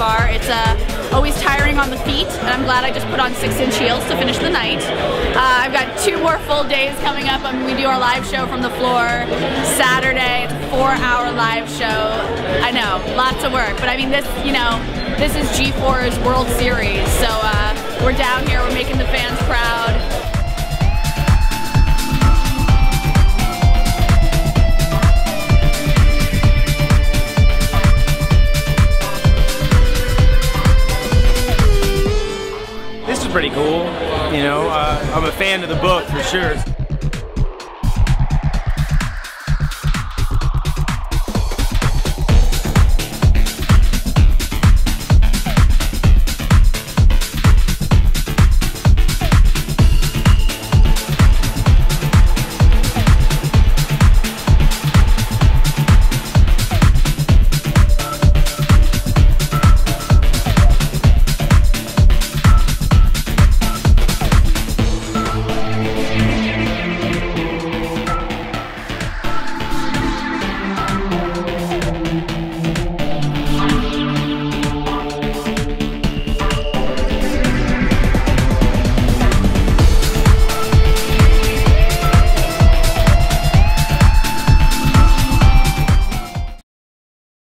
far. It's uh, always tiring on the feet, and I'm glad I just put on six-inch heels to finish the night. Uh, I've got two more full days coming up. I mean, we do our live show from the floor Saturday. Four-hour live show. I know, lots of work, but I mean, this, you know, this is G4's World Series, so uh, pretty cool. You know, uh, I'm a fan of the book for sure.